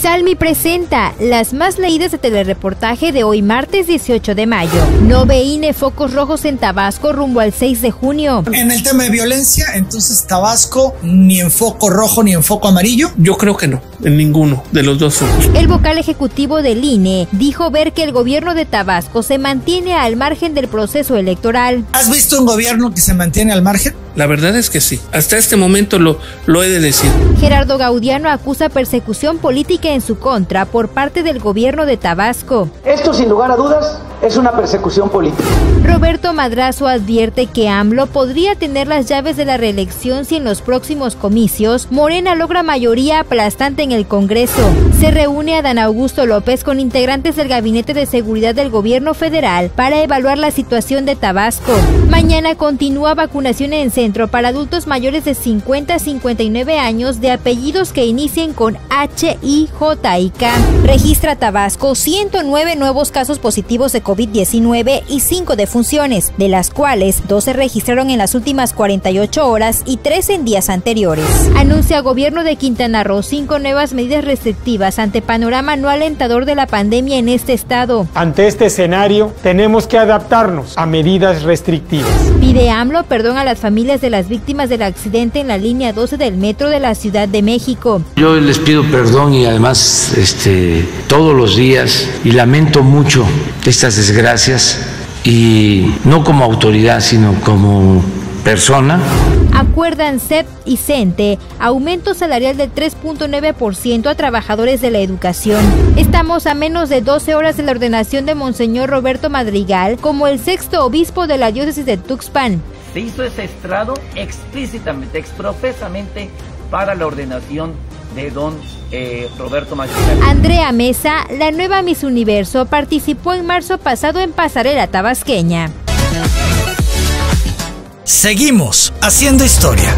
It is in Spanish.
Salmi presenta las más leídas de telereportaje de hoy martes 18 de mayo. No veine focos rojos en Tabasco rumbo al 6 de junio. En el tema de violencia, entonces Tabasco ni en foco rojo ni en foco amarillo. Yo creo que no, en ninguno de los dos focos. El vocal ejecutivo del INE dijo ver que el gobierno de Tabasco se mantiene al margen del proceso electoral. ¿Has visto un gobierno que se mantiene al margen? La verdad es que sí. Hasta este momento lo, lo he de decir. Gerardo Gaudiano acusa persecución política en su contra por parte del gobierno de Tabasco. Esto sin lugar a dudas es una persecución política. Roberto Madrazo advierte que AMLO podría tener las llaves de la reelección si en los próximos comicios Morena logra mayoría aplastante en el Congreso. Se reúne a Dan Augusto López con integrantes del Gabinete de Seguridad del Gobierno Federal para evaluar la situación de Tabasco. Mañana continúa vacunación en centro para adultos mayores de 50 a 59 años de apellidos que inicien con H, I, J y K. Registra Tabasco 109 nuevos casos positivos de COVID-19 y 5 defunciones, de las cuales 2 se registraron en las últimas 48 horas y 3 en días anteriores. Anuncia gobierno de Quintana Roo 5 nuevas medidas restrictivas ante panorama no alentador de la pandemia en este estado. Ante este escenario, tenemos que adaptarnos a medidas restrictivas. Pide AMLO perdón a las familias de las víctimas del accidente en la línea 12 del metro de la Ciudad de México. Yo les pido perdón y además este, todos los días y lamento mucho estas desgracias y no como autoridad, sino como persona. Acuerdan CEP y CENTE aumento salarial del 3.9% a trabajadores de la educación. Estamos a menos de 12 horas de la ordenación de Monseñor Roberto Madrigal como el sexto obispo de la diócesis de Tuxpan. Se hizo ese estrado explícitamente, exprofesamente para la ordenación de don eh, Roberto. Andrea Mesa, la nueva Miss Universo, participó en marzo pasado en Pasarela Tabasqueña. Seguimos haciendo historia.